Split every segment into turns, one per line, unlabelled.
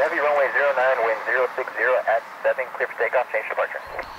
heavy runway 09, wind 060 at 7, clear for takeoff, change departure.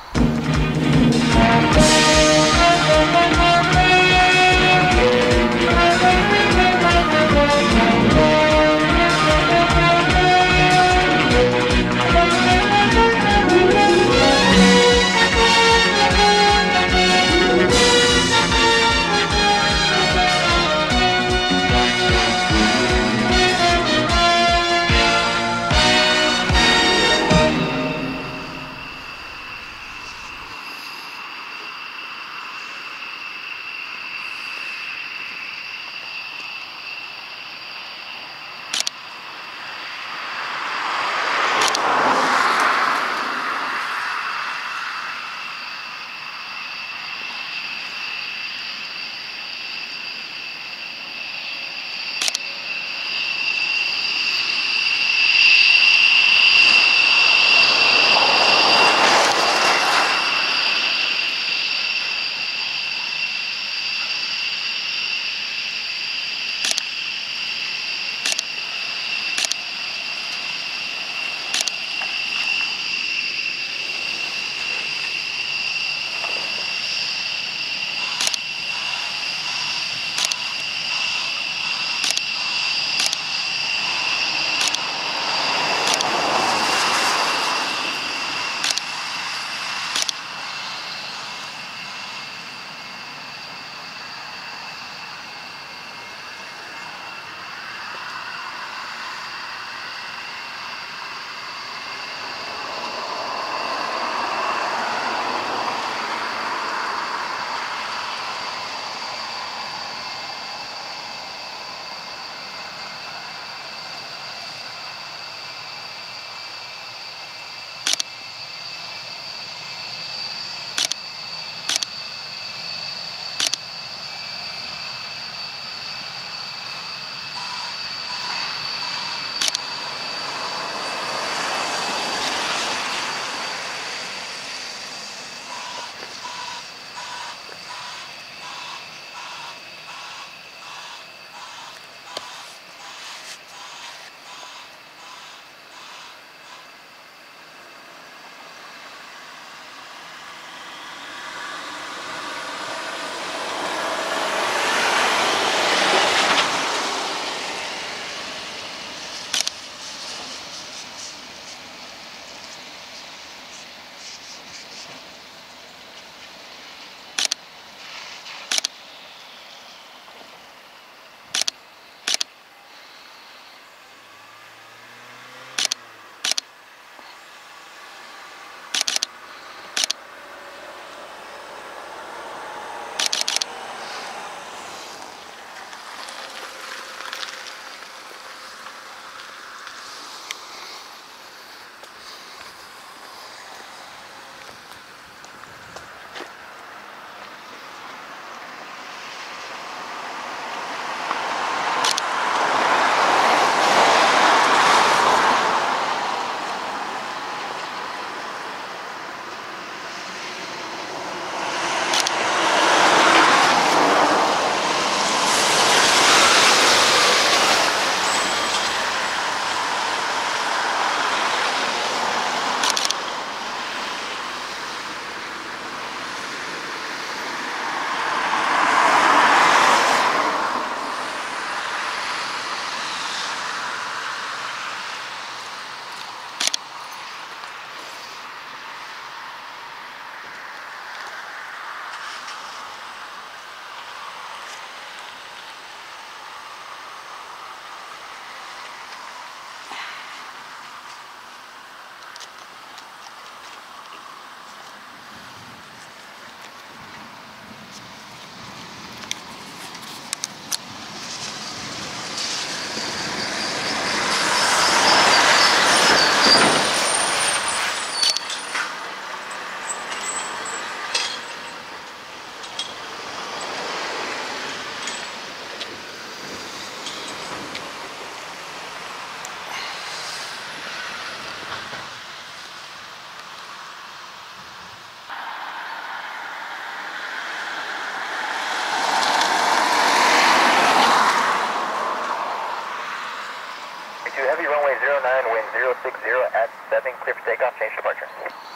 At 7, clear for takeoff, change departure.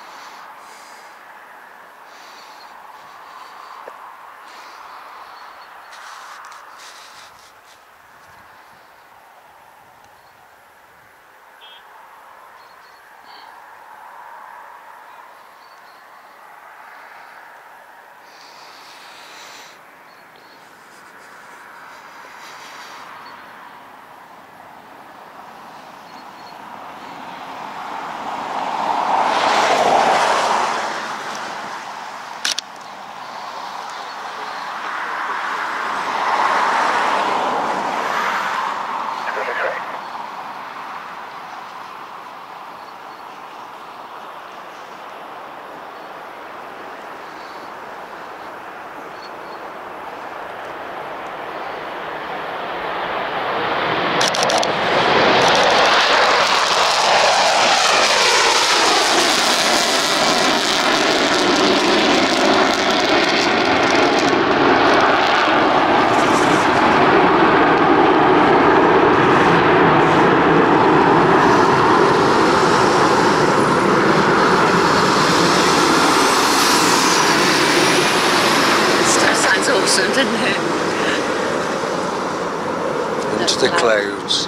Into the clouds.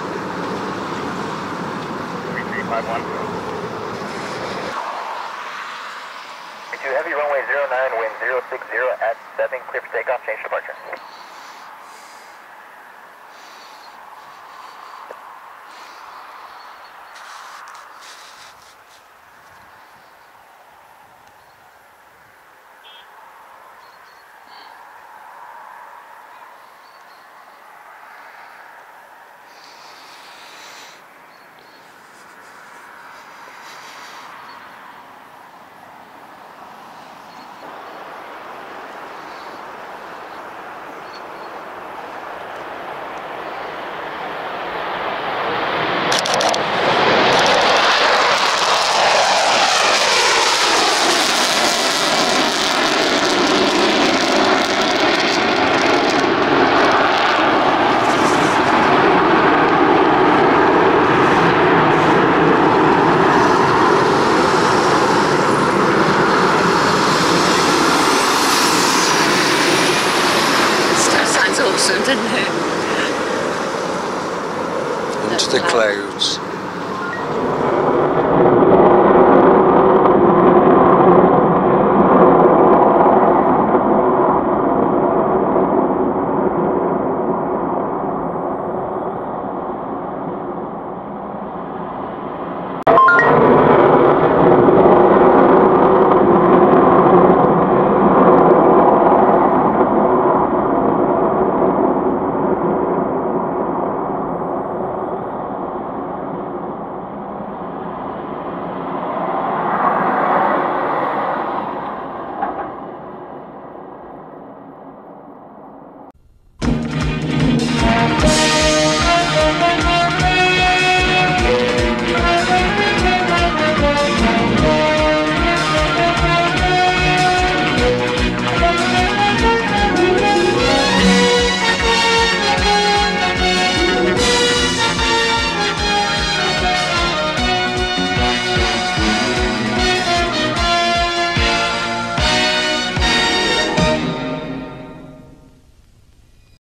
3351. To heavy runway 09, wind 060 at 7, clear for takeoff, change departure.
That sounds awesome, doesn't it?
Into the clouds.